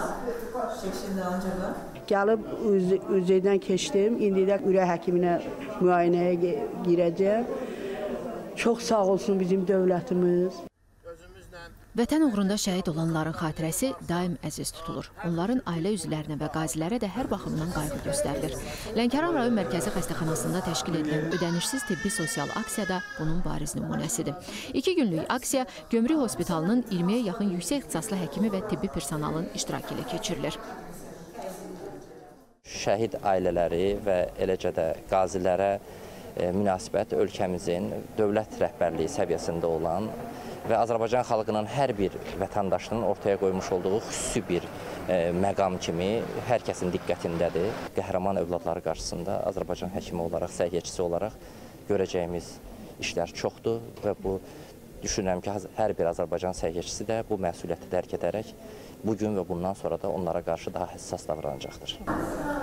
Ancaq Gəlib üz- üzeydən keçdim. İndi də ürək həkiminə müayinəyə girəcəm. Çox sağ olsun bizim dövlətimiz. Vətən uğrunda şəhid olanların xatirəsi daim əziz tutulur. Onların ailə üzvlərinə və qazilərə də hər baxımdan qayğı göstərilir. Lənkəran rayon mərkəzi xəstəxanasında təşkil edilən ödənişsiz tibbi sosial aksiya da bunun bariz nümunəsidir. 2 günlük aksiya Gömrük Hospitalının 20-yə yaxın yüksək ixtisaslı həkimi və tibbi personalın iştirakı ilə keçirilir. şəhid ailələri və eləcə də qazilərə münasibət ölkəmizin dövlət rəhbərliyi səviyyəsində olan və Azərbaycan xalqının hər bir vətəndaşının ortaya qoymuş olduğu xüsusi bir e, məqam kimi hər kəsin diqqətindədir. Qəhrəman övladları qarşısında Azərbaycan həkimi olaraq, səhiyyəçisi olaraq görəcəyimiz işlər çoxdur və bu düşünürəm ki, hər bir Azərbaycan səhiyyəçisi də bu məsuliyyəti dərk edərək bu gün və bundan sonra da onlara qarşı daha həssas davranacaqdır.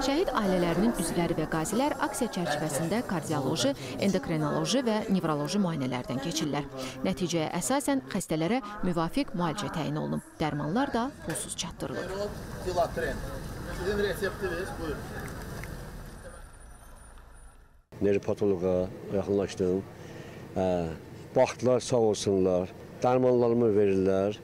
Şəhid ailələrinin üzvləri və qazilər aksiya çərçivəsində kardioloji, endokrinoloji və nevroloji müayinələrdən keçirlər. Nəticəyə əsasən xəstələrə müvafiq müalicə təyin olunub. Dərmanlar da pulsuz çatdırılır. Filatren. Sizin reseptiniz buyurun. Neyropatoloqa yaxınlaşdım. Hə, baxdılar, sağ olsunlar. Dərmanlarımı verirlər.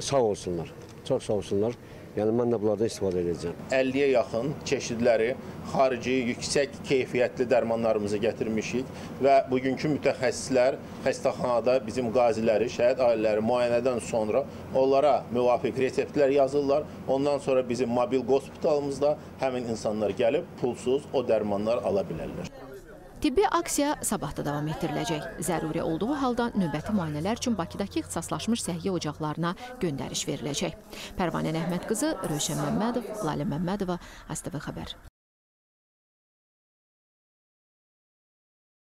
Sağ olsunlar. Çox sağ olsunlar. Yəni mən də bunlardan istifadə edəcəm. 50-yə yaxın çeşidləri xarici yüksək keyfiyyətli dərmanlarımızı gətirmişik və bugünkü mütəxəssislər xəstəxanada bizim qaziləri, şəhid ailələri müayinədən sonra onlara müvafiq reseptlər yazırlar. Ondan sonra bizim mobil hospitalımızda həmin insanlar gəlib pulsuz o dərmanlar ala bilərlər. Tibbi aksiya sabah da davam etdiriləcək. Zəruri olduğu halda növbəti müayinələr üçün Bakıdakı ixtisaslaşmış səhiyyə ocaqlarına göndəriş veriləcək. Pərvanə Əhməd qızı, Rövşən Məmmədov, Lalə Məmmədova, ASTV xəbər.